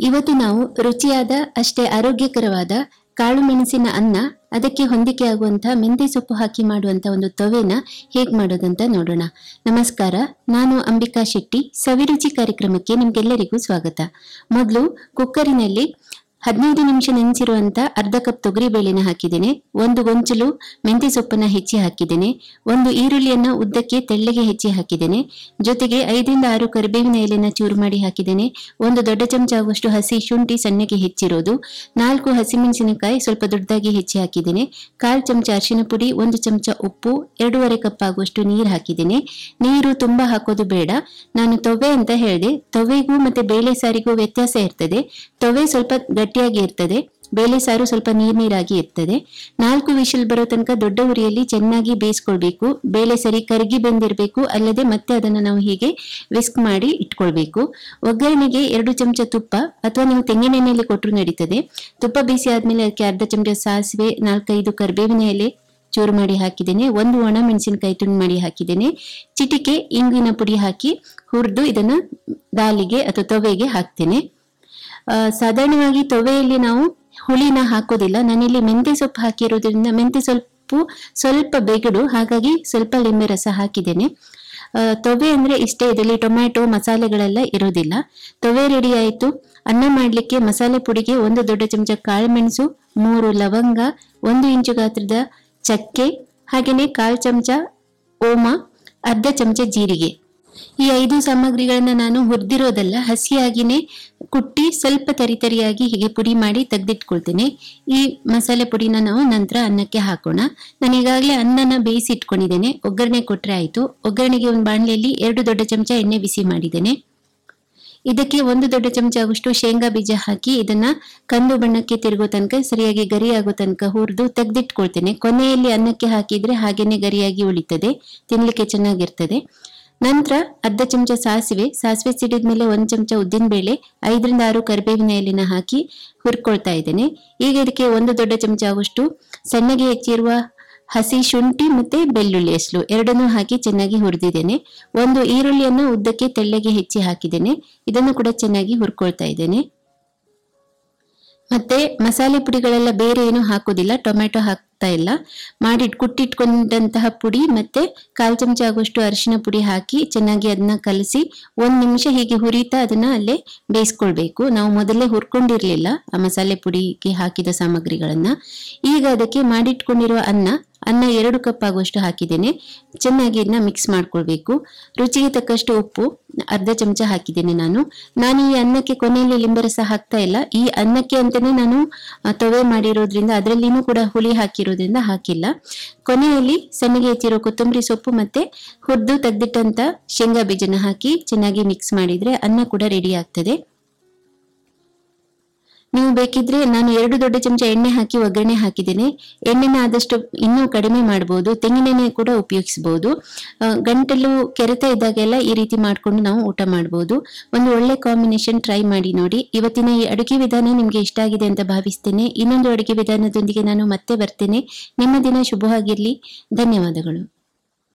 ಇವತ್ತು ನಾವು ರುಚಿಯಾದ, ಅಷ್ಟೇ ಆರೋಗ್ಯಕರವಾದ ಕಾಳು ಮೆಣಸಿನ ಅನ್ನ, ಅದಕ್ಕೆ ಹೊಂದಿಕೆ ಆಗುವಂತಹ ಮೆಂತೆ ಸೊಪ್ಪು ಹಾಕಿ ಮಾಡುವಂತ ಒಂದು ತೊವೆನ ಹೇಗ್ ಮಾಡೋದಂತ ನೋಡೋಣ. ನಮಸ್ಕಾರ, ನಾನು ಅಂಬಿಕಾ ಶೆಟ್ಟಿ. ಸವಿರುಚಿ ಕಾರ್ಯಕ್ರಮಕ್ಕೆ ನಿಮ್ಗೆಲ್ಲರಿಗೂ ಸ್ವಾಗತ. ಮೊದಲು ಕುಕ್ಕರಿನಲ್ಲಿ ಹದಿನೈದು ನಿಮಿಷ ನೆನೆಸಿರುವಂತ ಅರ್ಧ ಕಪ್ ತೊಗರಿ ಬೇಳೆನ ಹಾಕಿದ್ದೇನೆ. ಒಂದು ಗೊಂಚಲು ಮೆಂತೆ ಸೊಪ್ಪನ್ನ ಹೆಚ್ಚಿ ಹಾಕಿದ್ದೇನೆ. ಒಂದು ಈರುಳ್ಳಿಯನ್ನ ಉದ್ದಕ್ಕೆ ತೆಳ್ಳಗೆ ಹೆಚ್ಚಿ ಹಾಕಿದ್ದೇನೆ. ಜೊತೆಗೆ ಐದರಿಂದ ಆರು ಕರಿಬೇವಿನ ಎಲೆನ ಚೂರು ಮಾಡಿ ಹಾಕಿದ್ದೇನೆ. ಒಂದು ದೊಡ್ಡ ಚಮಚ ಆಗುವಷ್ಟು ಹಸಿ ಶುಂಠಿ ಸಣ್ಣಗೆ ಹೆಚ್ಚಿರೋದು. ನಾಲ್ಕು ಹಸಿಮೆಣಸಿನಕಾಯಿ ಸ್ವಲ್ಪ ದೊಡ್ಡದಾಗಿ ಹೆಚ್ಚಿ ಹಾಕಿದ್ದೇನೆ. ಕಾಲು ಚಮಚ ಅರಿಶಿನ ಪುಡಿ, ಒಂದು ಚಮಚ ಉಪ್ಪು, ಎರಡೂವರೆ ಕಪ್ ಆಗುವಷ್ಟು ನೀರು ಹಾಕಿದ್ದೇನೆ. ನೀರು ತುಂಬಾ ಹಾಕೋದು ಬೇಡ. ನಾನು ತೊವೆ ಅಂತ ಹೇಳಿದೆ. ತೊವೆಗೂ ಮತ್ತೆ ಬೇಳೆ ಸಾರಿಗೂ ವ್ಯತ್ಯಾಸ ಇರ್ತದೆ. ತೊವೆ ಸ್ವಲ್ಪ ಗಟ್ಟಿಯಾಗಿ ಇರ್ತದೆ. ಬೇಳೆ ಸಾರು ಸ್ವಲ್ಪ ನೀರ್ ನೀರಾಗಿ ಇರ್ತದೆ. ನಾಲ್ಕು ವಿಷಲ್ ಬರೋ ತನಕ ದೊಡ್ಡ ಉರಿಯಲ್ಲಿ ಚೆನ್ನಾಗಿ ಬೇಯಿಸ್ಕೊಳ್ಬೇಕು. ಬೇಳೆ ಸರಿ ಕರಗಿ ಬಂದಿರಬೇಕು. ಅಲ್ಲದೆ ಮತ್ತೆ ಅದನ್ನ ನಾವು ಹೀಗೆ ವಿಸ್ಕ್ ಮಾಡಿ ಇಟ್ಕೊಳ್ಬೇಕು. ಒಗ್ಗರಣೆಗೆ ಎರಡು ಚಮಚ ತುಪ್ಪ ಅಥವಾ ನೀವು ತೆಂಗಿನೆಣ್ಣೆಯಲ್ಲಿ ಕೊಟ್ಟರು ನಡೀತದೆ. ತುಪ್ಪ ಬೇಯಿಸಿ ಆದ್ಮೇಲೆ ಅದಕ್ಕೆ ಅರ್ಧ ಚಮಚ ಸಾಸಿವೆ, ನಾಲ್ಕೈದು ಕರಿಬೇವಿನ ಎಲೆ ಚೂರು ಮಾಡಿ ಹಾಕಿದ್ದೇನೆ. ಒಂದು ಒಣ ಮೆಣಸಿನಕಾಯಿ ತುಂಡು ಮಾಡಿ ಹಾಕಿದ್ದೇನೆ. ಚಿಟಿಕೆ, ಇಂಗಿನ ಪುಡಿ ಹಾಕಿ ಹುರಿದು ಇದನ್ನ ದಾಲಿಗೆ ಅಥವಾ ತೊವೆಗೆ ಹಾಕ್ತೇನೆ. ಸಾಧಾರಣವಾಗಿ ತೊವೆಯಲ್ಲಿ ನಾವು ಹುಳಿನ ಹಾಕೋದಿಲ್ಲ ನಾನಿಲ್ಲಿ ಮೆಂತೆ ಸೊಪ್ಪು ಹಾಕಿರೋದ್ರಿಂದ ಮೆಂತೆ ಸೊಪ್ಪು ಸ್ವಲ್ಪ ಬೆಗಡು, ಹಾಗಾಗಿ ಸ್ವಲ್ಪ ಲಿಂಬೆ ರಸ ಹಾಕಿದ್ದೇನೆ. ತೊವೆ ಅಂದ್ರೆ ಇಷ್ಟೇ, ಇದರಲ್ಲಿ ಟೊಮ್ಯಾಟೊ, ಮಸಾಲೆಗಳೆಲ್ಲ ಇರೋದಿಲ್ಲ ತೊವೆ ರೆಡಿ ಆಯಿತು. ಅನ್ನ ಮಾಡಲಿಕ್ಕೆ ಮಸಾಲೆ ಪುಡಿಗೆ ಒಂದು ದೊಡ್ಡ ಚಮಚ ಕಾಳುಮೆಣಸು, ಮೂರು ಲವಂಗ, ಒಂದು ಇಂಚು ಗಾತ್ರದ ಚಕ್ಕೆ, ಹಾಗೆಯೇ ಕಾಲು ಚಮಚ ಓಮ, ಅರ್ಧ ಚಮಚ ಜೀರಿಗೆ. ಈ ಐದು ಸಾಮಗ್ರಿಗಳನ್ನ ನಾನು ಹುರಿದಿರೋದಲ್ಲ, ಹಸಿಯಾಗಿನೇ ಕುಟ್ಟಿ ಸ್ವಲ್ಪ ತರಿತರಿಯಾಗಿ ಹೀಗೆ ಪುಡಿ ಮಾಡಿ ತೆಗೆದಿಟ್ಕೊಳ್ತೇನೆ. ಈ ಮಸಾಲೆ ಪುಡಿನ ನಾವು ನಂತರ ಅನ್ನಕ್ಕೆ ಹಾಕೋಣ. ನಾನು ಈಗಾಗಲೇ ಅನ್ನನ ಬೇಯಿಸಿ ಇಟ್ಕೊಂಡಿದ್ದೇನೆ ಒಗ್ಗರಣೆ ಕೊಟ್ರೆ ಆಯ್ತು. ಒಗ್ಗರಣೆಗೆ ಒಂದು ಬಾಣಲೆಯಲ್ಲಿ ಎರಡು ದೊಡ್ಡ ಚಮಚ ಎಣ್ಣೆ ಬಿಸಿ ಮಾಡಿದ್ದೇನೆ. ಇದಕ್ಕೆ ಒಂದು ದೊಡ್ಡ ಚಮಚ ಆಗುವಷ್ಟು ಶೇಂಗಾ ಬೀಜ ಹಾಕಿ ಇದನ್ನ ಕಂದು ಬಣ್ಣಕ್ಕೆ ತಿರುಗೋ ತನಕ, ಸರಿಯಾಗಿ ಗರಿ ಆಗೋ ತನಕ ಹುರಿದು ತೆಗೆದಿಟ್ಕೊಳ್ತೇನೆ. ಕೊನೆಯಲ್ಲಿ ಅನ್ನಕ್ಕೆ ಹಾಕಿದ್ರೆ ಹಾಗೇನೆ ಗರಿಯಾಗಿ ಉಳಿತದೆ. ತಿನ್ಲಿಕ್ಕೆ ಚೆನ್ನಾಗಿರ್ತದೆ. ನಂತರ ಅರ್ಧ ಚಮಚ ಸಾಸಿವೆ ಸಾಸಿವೆ ಸಿಡಿದ ಮೇಲೆ ಒಂದು ಚಮಚ ಉದ್ದಿನ ಬೇಳೆ ಐದರಿಂದ ಆರು ಕರಿಬೇವಿನ ಎಲೆನ ಹಾಕಿ ಹುರ್ಕೊಳ್ತಾ ಇದ್ದೇನೆ. ಈಗ ಇದಕ್ಕೆ ಒಂದು ದೊಡ್ಡ ಚಮಚ ಆಗುವಷ್ಟು ಸಣ್ಣಗೆ ಹೆಚ್ಚಿರುವ ಹಸಿ ಶುಂಠಿ ಮತ್ತೆ ಬೆಳ್ಳುಳ್ಳಿ ಎಸ್ಲು ಎರಡನ್ನೂ ಹಾಕಿ ಚೆನ್ನಾಗಿ ಹುರಿದಿದ್ದೇನೆ. ಒಂದು ಈರುಳ್ಳಿಯನ್ನು ಉದ್ದಕ್ಕೆ ತೆಳ್ಳಗೆ ಹೆಚ್ಚಿ ಹಾಕಿದ್ದೇನೆ. ಇದನ್ನು ಕೂಡ ಚೆನ್ನಾಗಿ ಹುರ್ಕೊಳ್ತಾ ಇದ್ದೇನೆ. ಮತ್ತೆ ಮಸಾಲೆ ಪುಡಿಗಳೆಲ್ಲ ಬೇರೆ ಏನು ಹಾಕೋದಿಲ್ಲ ಟೊಮೆಟೊ ಹಾಕ್ತಾ ಇಲ್ಲ. ಮಾಡಿ ಕುಟ್ಟಿಟ್ಕೊಂಡಂತಹ ಪುಡಿ ಮತ್ತೆ ಕಾಲ್ ಚಮಚ ಆಗುವಷ್ಟು ಅರಿಶಿನ ಪುಡಿ ಹಾಕಿ ಚೆನ್ನಾಗಿ ಅದನ್ನ ಕಲಸಿ ಒಂದು ನಿಮಿಷ ಹೀಗೆ ಹುರಿತಾ ಅದನ್ನ ಅಲ್ಲೇ ಬೇಯಿಸ್ಕೊಳ್ಬೇಕು. ನಾವು ಮೊದಲೇ ಹುರ್ಕೊಂಡಿರ್ಲಿಲ್ಲ ಆ ಮಸಾಲೆ ಪುಡಿಗೆ ಹಾಕಿದ ಸಾಮಗ್ರಿಗಳನ್ನ. ಈಗ ಅದಕ್ಕೆ ಮಾಡಿಟ್ಕೊಂಡಿರುವ ಅನ್ನ ಅನ್ನ ಎರಡು ಕಪ್ ಆಗುವಷ್ಟು ಹಾಕಿದ್ದೇನೆ. ಚೆನ್ನಾಗಿ ಇದನ್ನ ಮಿಕ್ಸ್ ಮಾಡ್ಕೊಳ್ಬೇಕು. ರುಚಿಗೆ ತಕ್ಕಷ್ಟು ಉಪ್ಪು, ಅರ್ಧ ಚಮಚ ಹಾಕಿದ್ದೇನೆ ನಾನು. ನಾನು ಈ ಅನ್ನಕ್ಕೆ ಕೊನೆಯಲ್ಲಿ ಲಿಂಬರಸ ಹಾಕ್ತಾ ಇಲ್ಲ. ಈ ಅನ್ನಕ್ಕೆ ಅಂತಾನೆ ನಾನು ತೊವೆ ಮಾಡಿರೋದ್ರಿಂದ ಅದರಲ್ಲಿನೂ ಕೂಡ ಹುಳಿ ಹಾಕಿರೋದ್ರಿಂದ ಹಾಕಿಲ್ಲ. ಕೊನೆಯಲ್ಲಿ ಸಣ್ಣಗೆ ಹೆಚ್ಚಿರೋ ಕೊತ್ತಂಬರಿ ಸೊಪ್ಪು ಮತ್ತೆ ಹುರಿದು ತೆಗೆದಿಟ್ಟಂತ ಶೇಂಗಾ ಬೀಜನ ಹಾಕಿ ಚೆನ್ನಾಗಿ ಮಿಕ್ಸ್ ಮಾಡಿದ್ರೆ ಅನ್ನ ಕೂಡ ರೆಡಿ ಆಗ್ತದೆ. ನೀವು ಬೇಕಿದ್ರೆ ನಾನು ಎರಡು ದೊಡ್ಡ ಚಮಚ ಎಣ್ಣೆ ಹಾಕಿ, ಒಗ್ಗರಣೆ ಹಾಕಿದ್ದೇನೆ. ಎಣ್ಣೆನ ಆದಷ್ಟು ಇನ್ನೂ ಕಡಿಮೆ ಮಾಡಬಹುದು ತೆಂಗಿನೆಣ್ಣೆ ಕೂಡ ಉಪಯೋಗಿಸಬಹುದು ಗಂಟಲು ಕೆರೆತ ಇದ್ದಾಗೆಲ್ಲ ಈ ರೀತಿ ಮಾಡ್ಕೊಂಡು ನಾವು ಊಟ ಮಾಡಬಹುದು ಒಂದು ಒಳ್ಳೆ ಕಾಂಬಿನೇಷನ್ ಟ್ರೈ ಮಾಡಿ ನೋಡಿ. ಇವತ್ತಿನ ಈ ಅಡುಗೆ ವಿಧಾನ ನಿಮ್ಗೆ ಇಷ್ಟ ಆಗಿದೆ ಅಂತ ಭಾವಿಸ್ತೇನೆ. ಇನ್ನೊಂದು ಅಡುಗೆ ವಿಧಾನದೊಂದಿಗೆ ನಾನು ಮತ್ತೆ ಬರ್ತೇನೆ. ನಿಮ್ಮ ದಿನ ಶುಭವಾಗಿರ್ಲಿ ಧನ್ಯವಾದಗಳು.